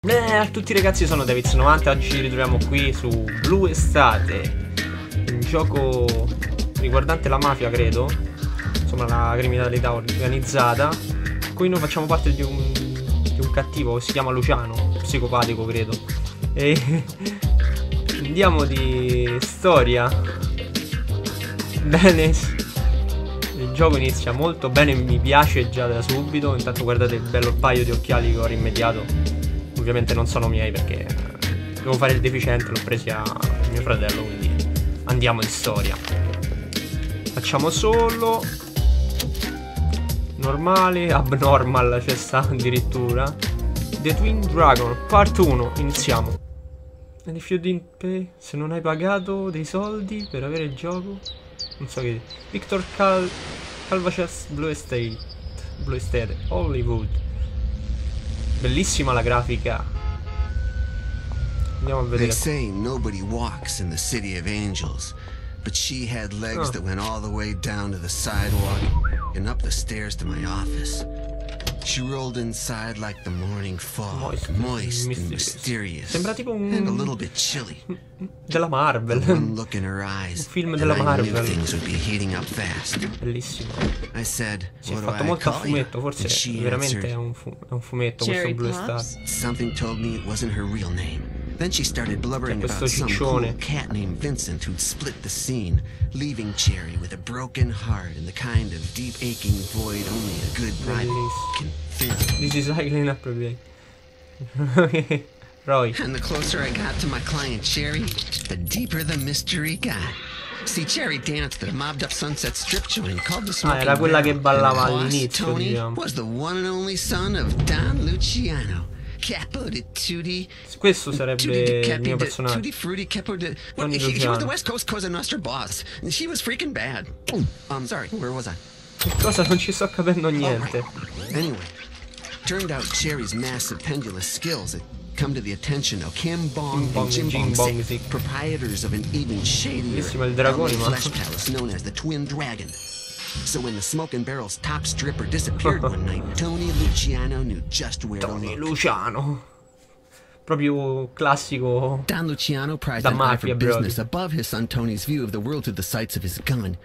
Beh, a tutti ragazzi, sono Davids90 oggi ci ritroviamo qui su Blue Estate Un gioco riguardante la mafia, credo Insomma, la criminalità organizzata cui noi facciamo parte di un, di un cattivo si chiama Luciano Psicopatico, credo. E andiamo di storia. Bene Il gioco inizia molto bene, mi piace già da subito. Intanto guardate il bello paio di occhiali che ho rimediato ovviamente non sono miei perché devo fare il deficiente, l'ho presi a mio fratello, quindi andiamo in storia. Facciamo solo normale, abnormal c'è sta addirittura. The Twin Dragon, part 1, iniziamo. And if you didn't pay, se non hai pagato dei soldi per avere il gioco, non so che Victor Cal Calvaches Blue Estate, Blue Estate, Hollywood. Bellissima la grafica. Andiamo a vedere. They say nobody walks in the city of angels, but she had legs Oh. that went all the way down to the sidewalk and up the stairs to my office. She rolled inside like the morning fog, Moist, moist, and mysterious. mysterious, Sembra tipo un- and a little bit chilly. Della Marvel. One look in her eyes, Un film and della I knew Marvel. things would be heating up fast. Bellissimo. I said, Si è "What do fatto molto a call you?" fumetto, forse veramente è un, fu- è un fumetto Cherry questo Blue? Star. Something told me it wasn't her real name. Then she started blubbering about some cool cat named Vincent who'd split the scene, leaving Cherry with a broken heart and the kind of deep aching void only a good Bellissimo. can fill. This is highly inappropriate. Roy. And the closer I got to my client Cherry, the deeper the mystery got. See, Cherry danced at a mobbed up Sunset Strip joint called the Smoking Ah, era quella che ballava all'inizio, Tony diciamo. was the one and only son of Don Luciano. Capo di tutti Questo sarebbe il mio personaggio. Tutti Frutti Capo di... Well, Tony he, he was the West Coast Cosa Nostra boss. and She was freaking bad. Um, sorry, where was I? Cosa non ci sto capendo niente. Anyway, turned out Cherry's massive pendulous skills had come to the attention of Kim Bong Kim Bong and Jim Jim Bong, Bong Sik, Sik. proprietors of an even shadier dragone, flesh palace known as the Twin Dragon. So when the Smoking Barrel's top stripper disappeared one night, Tony Luciano knew just where Tony to look. Luciano. Proprio classico. Don Luciano prized The an eye mafia, for business above his son Tony's view of the world through the sights of his gun.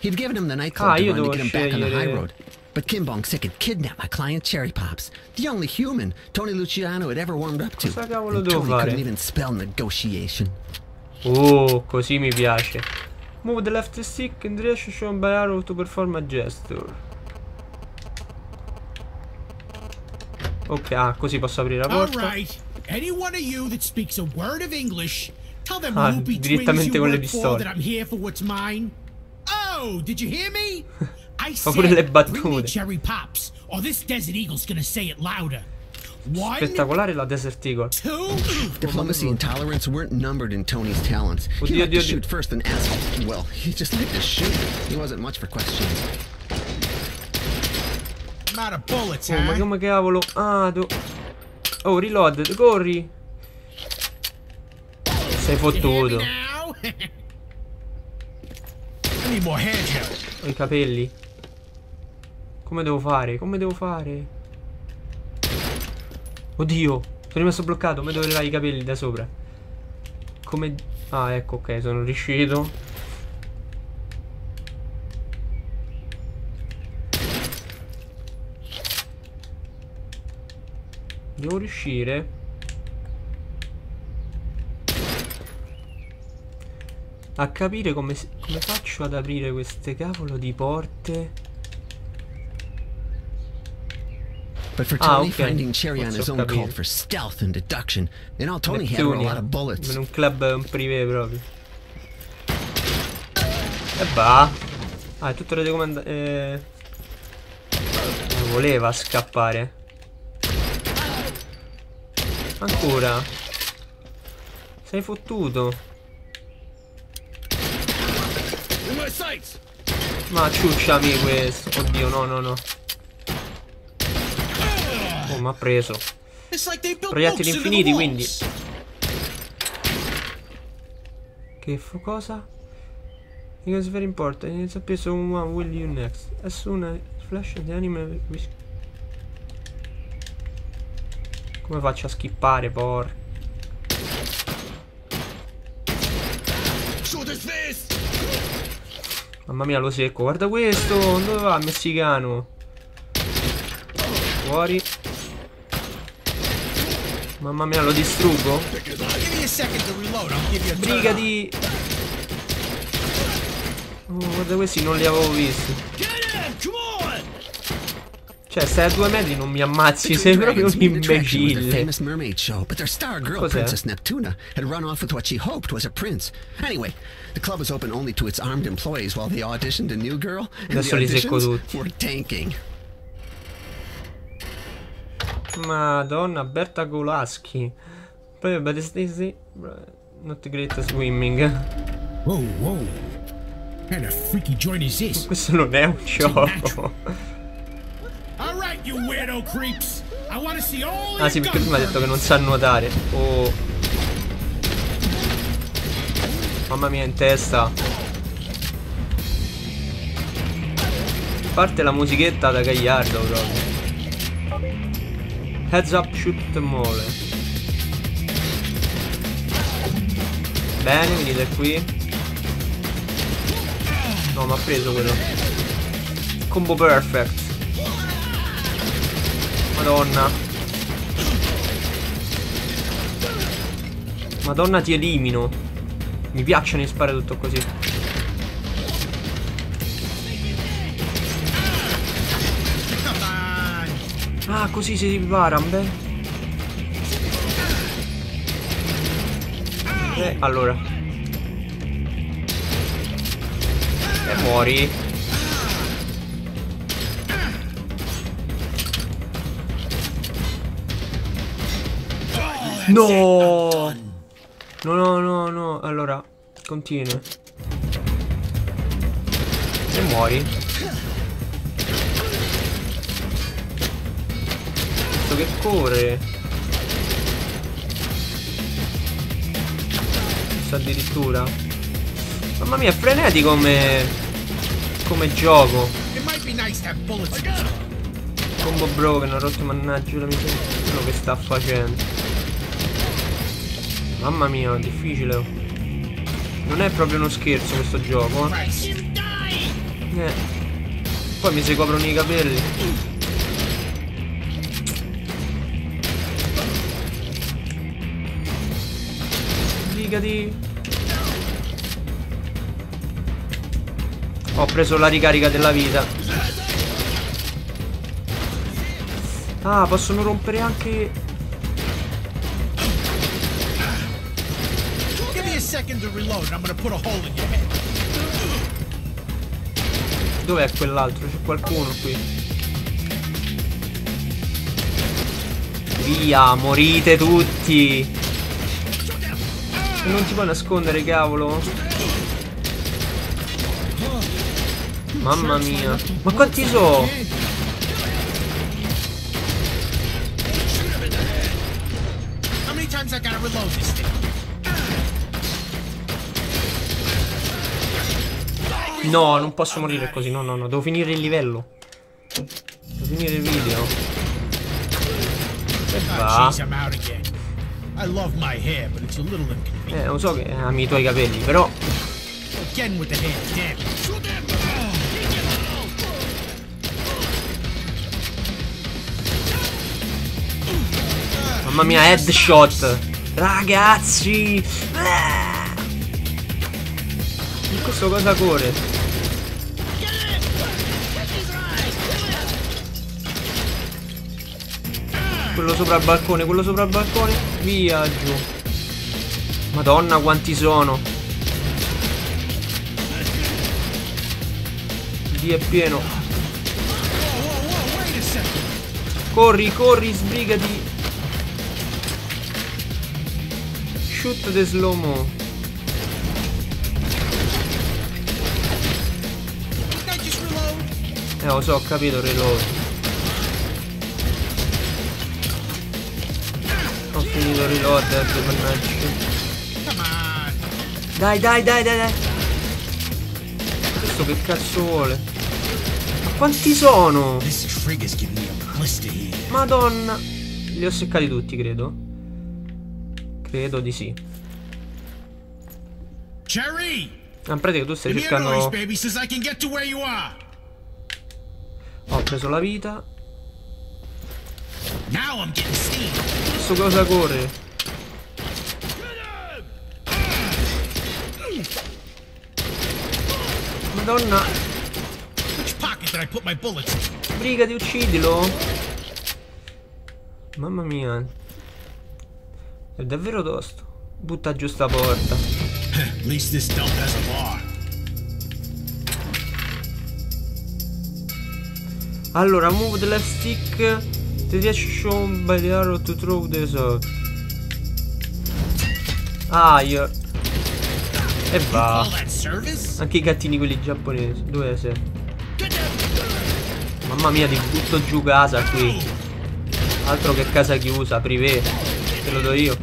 He'd given him the Ah, nightclub to io run to get him back on the high road. But Kim Bong Sik had kidnapped my client Cherry Pops, the only human Tony Luciano had ever warmed up to. Cosa And Tony fare? couldn't even spell negotiation. Oh, così mi piace. Move the left stick and dash shown by arrow to perform a gesture. Ok, ah, così posso aprire la porta. right. Any of you that speaks a word of English, tell them Ah, loopy twins direttamente you con le work for pistole. that I'm here for what's mine. Oh, did you hear me? I said, bring me battute. cherry pops, or this desert eagle's gonna say it louder. Spettacolare la Desert Eagle. Diplomacy and tolerance weren't numbered in Tony's talents. He Oddio, liked to shoot first and ask. Well, he just liked to shoot. He wasn't much for questions. I'm out of bullets, Oh, ma huh? come cavolo? Ah, do... Oh, reload, corri. Sei fottuto. Ho i capelli. Come devo fare? Come devo fare? Oddio, sono rimasto bloccato. Mi levare i capelli da sopra. Come... Ah, ecco, ok, sono riuscito. Devo riuscire a capire come, come faccio ad aprire queste cavolo di porte. But for Ah, Tony, okay. finding Cherry on Posso his own capire. called for stealth and deduction. And all Tony had were a lot of bullets. In un club un privé proprio. E va. Ah, è tutto radiocomanda... Eh... Non voleva scappare. Ancora. Sei fottuto. Ma ciucciami questo. Oddio, no, no, no. Mi ha preso. Proiettili infiniti, quindi. Che fu cosa? Because very important. It's a piece of one will you next. As soon as flash the animal Come faccio a skippare, por... Mamma mia, lo secco. Guarda questo. Dove va, messicano? Fuori. Mamma mia, lo distruggo? Brigati. Oh, guarda questi non li avevo visti. Cioè, stai a due metri non mi ammazzi, sei proprio un imbecille. but their star girl, Princess Neptuna, had run off with what she hoped was a prince. Anyway, the club was open only to its armed employees while they auditioned a new girl, and Adesso the li secco auditions tutti. were tanking. Madonna, Berta Golaschi. Poi vabbè, Stacy. Not great at swimming. Whoa, whoa. What kind of freaky joint is this? Questo non è un gioco. All right, you weirdo creeps. I want to see all Ah sì, perché prima ha detto che non sa nuotare. Oh. Mamma mia, in testa. Parte la musichetta da Gagliardo proprio. Heads up, shoot mole. Bene, venite qui. No, mi ha preso quello. Combo perfect. Madonna. Madonna ti elimino. Mi piacciono i spare tutto così. Così si ripara, beh. Eh, allora. E muori. No! No, no, no, no. Allora, continua. E muori. Questo che corre. Addirittura. Mamma mia, è frenetico come. come gioco. It might be nice to have bullets. in this. Combo broken, ho rotto mannaggia la miseria. Quello che sta facendo. Mamma mia, difficile. Non è proprio uno scherzo questo gioco. Eh. Poi mi si coprono i capelli. Sbrigati. Ho preso la ricarica della vita. Ah, possono rompere anche... Dov'è quell'altro? C'è qualcuno qui. Via, morite tutti. Non ti puoi nascondere, cavolo. Mamma mia. Ma quanti so? No, non posso morire così. No, no, no. Devo finire il livello. Devo finire il video. E va. Eh, lo so che ami i tuoi capelli, però. Again with the hair, damn it. Mamma mia, headshot! Ragazzi! Ah! E questo cosa corre? Quello sopra il balcone, quello sopra il balcone. Via giù. Madonna, quanti sono. Lì è pieno. Corri, corri, sbrigati. Shoot the slow mo. Eh, lo so, ho capito, reload. Finito il reload, eh, mannaggia. Dai, dai, dai, dai, dai. Questo che cazzo vuole? Ma quanti sono? Madonna. Li ho seccati tutti, credo. Credo di sì. Cherry! Ah, in pratica tu stai cercando... Ho preso la vita. Questo cosa corre? Madonna. Brigati, uccidilo. Mamma mia. È davvero tosto. Butta giù sta porta. At least this dump has a bar. Allora, move the left stick by the arrow to throw the sword. Ah, io... E va. Anche i gattini quelli giapponesi. Dove sei? Mamma mia, ti butto giù casa qui. Altro che casa chiusa, privé. Te lo do io.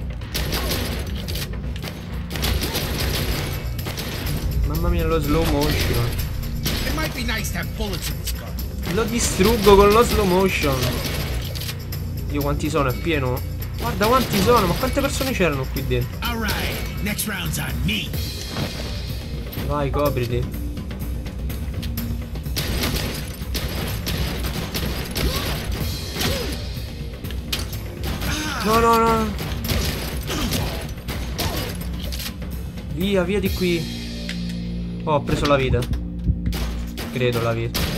Mamma mia, lo slow motion. Lo distruggo con lo slow motion. Dio quanti sono? È pieno? Guarda quanti sono, ma quante persone c'erano qui dentro? Vai, copriti. No, no, no. Via, via di qui. Oh, ho preso la vita. Credo la vita.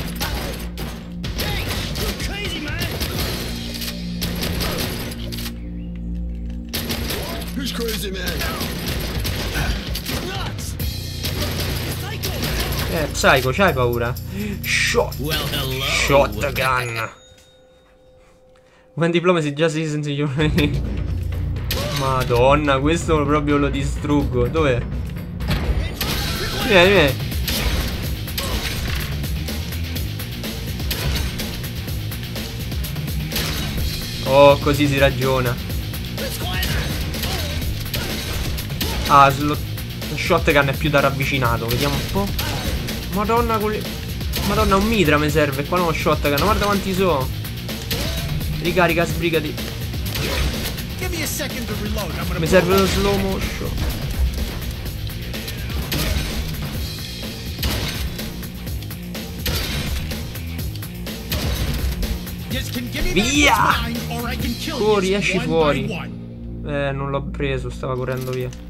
Who's crazy, man? Eh, Psycho, c'hai paura? Shot! Shotgun! When diplomacy just isn't your Madonna, questo proprio lo distruggo. Dov'è? Vieni, vieni. Oh, così si ragiona. Ah, lo shotgun è più da ravvicinato. Vediamo un po'. Madonna quelli... Madonna un mitra mi serve Qua non ho shotgun Guarda quanti sono. Ricarica sbrigati. Mi serve lo slow motion. Via! Corri esci fuori. Eh non l'ho preso Stava correndo via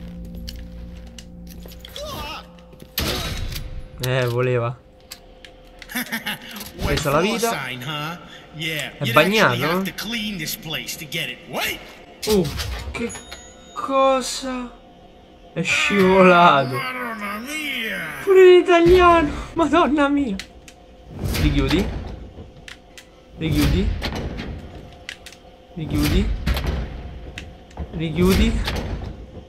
Eh, voleva. Questa la vita. È bagnato? Uh, che cosa? È scivolato. Pure in italiano. Madonna mia. Richiudi. Richiudi. Richiudi. Richiudi.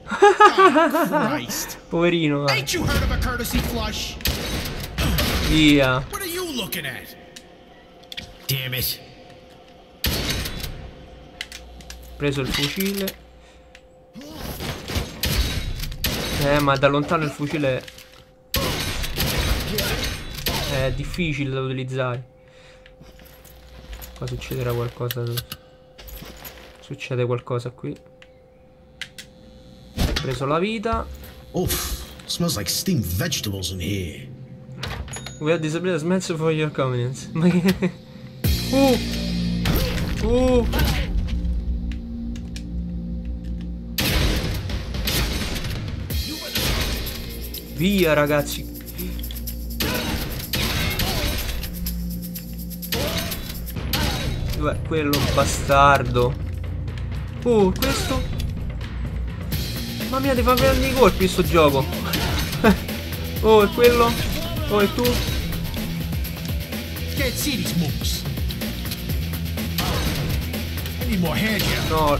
Oh, Poverino. Ain't Via. What are you looking at? Damn it. Preso il fucile. Eh, ma da lontano il fucile è difficile da utilizzare. Qua succederà qualcosa. Succede qualcosa qui. Ho preso la vita. Uff, smells like steamed vegetables in here. We have disabled smells for your convenience. uh! Uh! Via ragazzi Dov'è quello bastardo Uh questo Mamma mia ti fa grandi colpi sto gioco Oh e quello Oh e tu Can't see these moves. I need more hands here. No.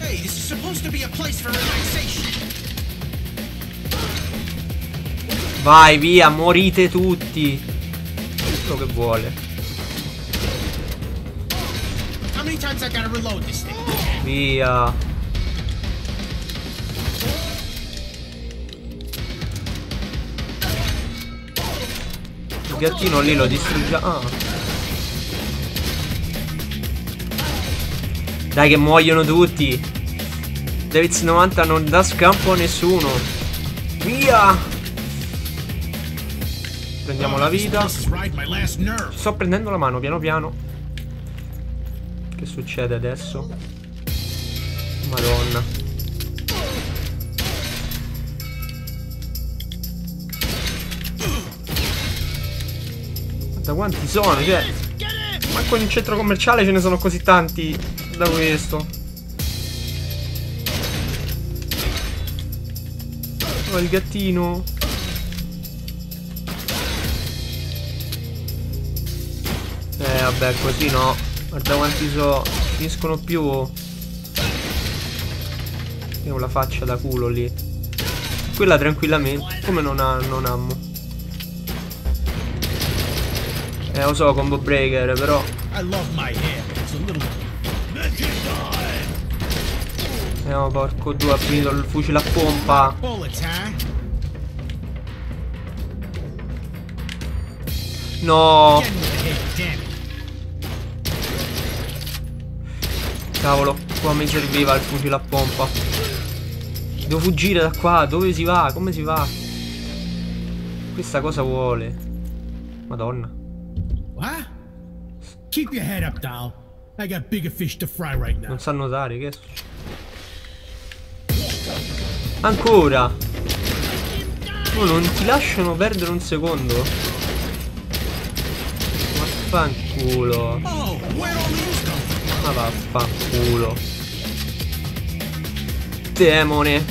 Hey, this is supposed to be a place for relaxation. Vai, via, morite tutti. Quello che vuole. How gattino lì lo distrugge. Ah. Dai che muoiono tutti. Davids 90 non dà scampo a nessuno. Via! Prendiamo la vita. Sto prendendo la mano piano piano. Che succede adesso? Madonna. Da quanti sono? Cioè, manco in un centro commerciale ce ne sono così tanti da questo. Oh, il gattino. Eh, vabbè, così no. Guarda quanti so. Finiscono più. Io ho la faccia da culo lì. Quella tranquillamente. Come non, ha, non ammo. Eh, lo so, combo breaker, però. Eh, oh, porco due, ha finito il fucile a pompa. No. Cavolo, qua mi serviva il fucile a pompa. Devo fuggire da qua, dove si va? Come si va? Questa cosa vuole. Madonna. Keep your head up, doll. I got bigger fish to fry right now. Non sa nuotare, che Ancora! Oh, non ti lasciano perdere un secondo. Vaffanculo. Ma vaffanculo. Demone.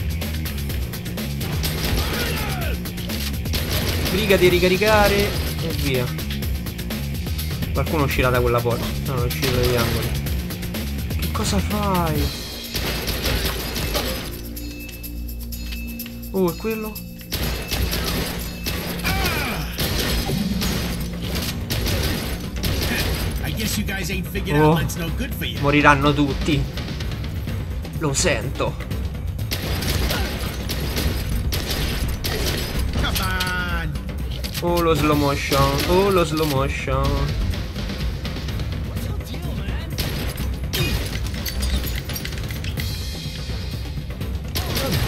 Briga di ricaricare e via. Qualcuno uscirà da quella porta. No, non uscirà dagli angoli. Che cosa fai? Oh, è quello? Oh, moriranno tutti. Lo sento. Oh, lo slow motion. Oh, lo slow motion.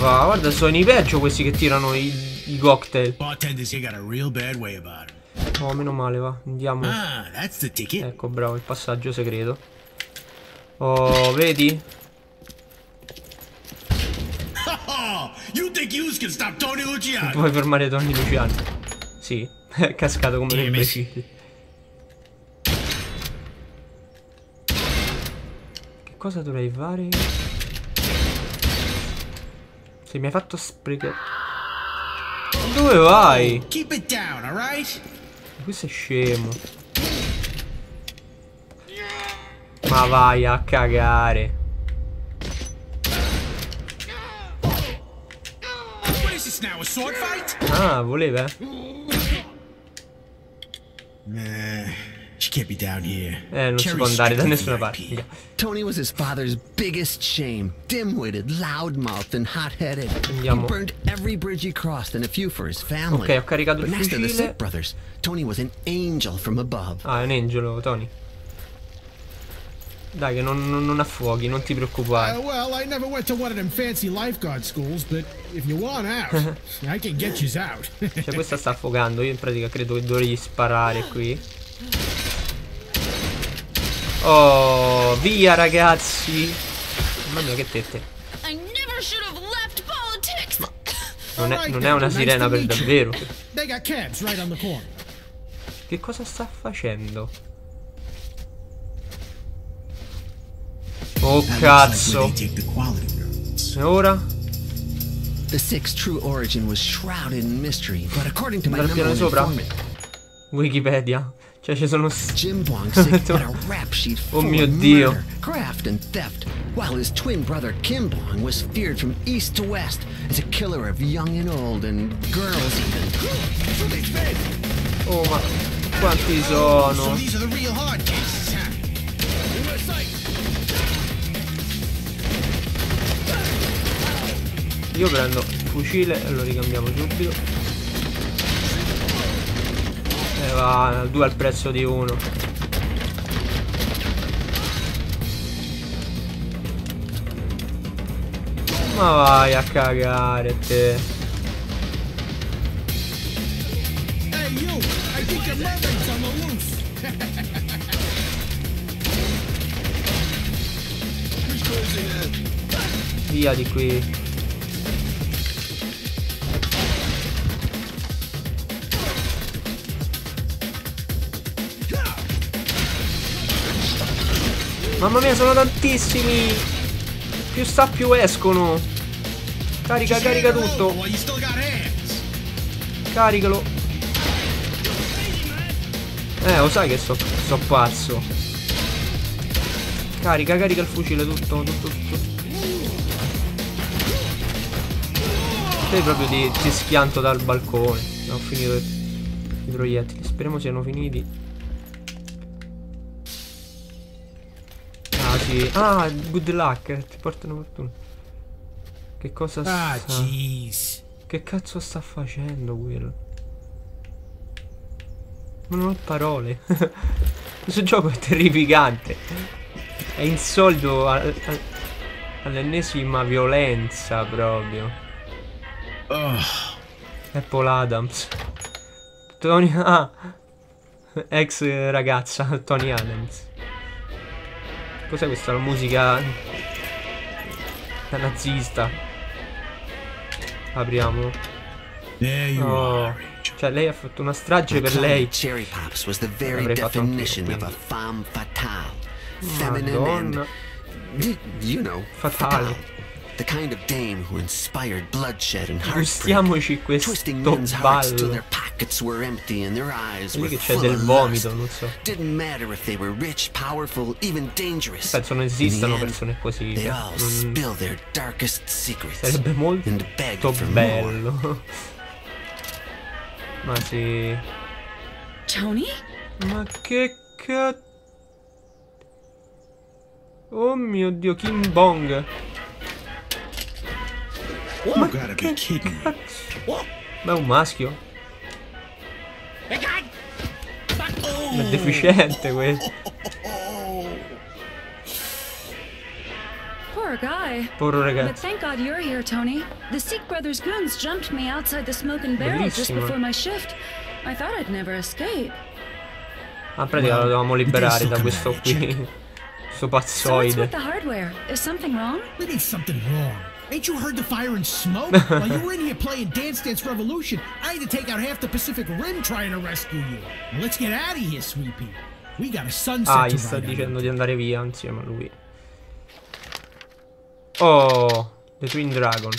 Va, guarda, sono i peggio questi che tirano i, i cocktail. Oh, meno male, va. Andiamo. Ah, ecco, bravo, il passaggio segreto. Oh, vedi? Puoi fermare Tony Luciano? Sì, è cascato come un imbecille. Che cosa dovrei fare? Se mi hai fatto sprecare... Dove vai? Keep it down, alright? Questo è scemo. Ma vai a cagare. Ah, voleva? Eh. Eh, non si può andare da nessuna parte. Tony was his father's biggest shame. Dim-witted, loud-mouthed and hot-headed. Andiamo. He burned every bridge he crossed and a few for his family. Ok, ho caricato il fucile. brothers, Tony was an angel from above. Ah, è un angelo, Tony. Dai, che non, non, non affuochi, non ti preoccupare. Uh, well, I never went to one of them fancy lifeguard schools, but if you want out, I can get you out. cioè, questa sta affogando. Io in pratica credo che dovrei sparare qui. Oh, via ragazzi. Mamma mia che tette. Ma non è, non è una sirena per davvero. Che cosa sta facendo? Oh cazzo. E ora? The six's true origin was shrouded in mystery, but according to my number Wikipedia. Cioè ci sono Jim Bong Oh mio dio. Craft and theft, while his twin brother Kim Bong was feared from east to west as a killer of young and old and girls even. Oh ma quanti sono? Io prendo fucile e lo ricambiamo subito costa 2 al prezzo di uno. Ma vai a cagare te. Via di qui. Mamma mia, sono tantissimi! Più sta più escono. Carica, carica tutto. Caricalo. Eh, lo sai che sto, sto pazzo. Carica, carica il fucile, tutto, tutto, tutto. Sei proprio ti, ti schianto dal balcone. Ho finito i proiettili. Speriamo siano finiti. Sì. Ah, good luck. Ti portano fortuna. Che cosa ah, sta... jeez. Che cazzo sta facendo quello? Ma non ho parole. Questo gioco è terrificante. È insolito all'ennesima violenza proprio. Oh. Apple Adams. Tony... Ah. Ex ragazza, Tony Adams. Cos'è questa la musica da nazista? Apriamo. Oh. Cioè lei ha fatto una strage per lei. Cherry Pops was the very definition of a femme fatale. Feminine and you know, fatale. The kind of dame who inspired bloodshed and heartbreak, twisting men's hearts till their pockets were empty and their eyes were che c'è del vomito, non so. Didn't matter if they were rich, powerful, even dangerous. Penso non esistano persone così. They all non... spill their darkest secrets. Sarebbe molto bello. Ma sì. Tony? Ma che cazzo? Oh mio dio, Kim Bong. Ma kidding me. Ma è un maschio? Ma è deficiente questo. Poor guy. Povero ragazzo. But thank God you're here, Tony. The Sikh Brothers goons jumped me outside the smoking barrel Bellissimo. just before my shift. I thought I'd never escape. Ah, pratica lo dovevamo liberare da questo qui. Questo pazzoide. So what's with the hardware? Is something wrong? Need something wrong. Ain't you heard the fire and smoke? While you were in here playing Dance Dance Revolution, I had to take out half the Pacific Rim trying to rescue you. Now let's get out of here, Sweet Pea. We got a sunset Ah, gli sta dicendo di andare via insieme a lui. Oh, The Twin Dragon.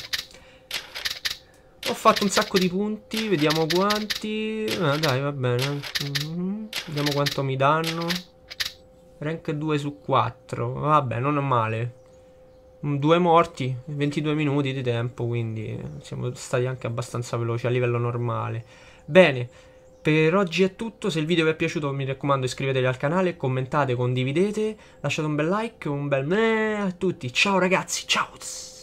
Ho fatto un sacco di punti, vediamo quanti. Ah, dai, va bene. Mm -hmm. Vediamo quanto mi danno. Rank 2 su 4. Vabbè, non è male. Due morti, 22 minuti di tempo, quindi siamo stati anche abbastanza veloci a livello normale. Bene, per oggi è tutto, se il video vi è piaciuto mi raccomando iscrivetevi al canale, commentate, condividete, lasciate un bel like, un bel me a tutti. Ciao ragazzi, ciao!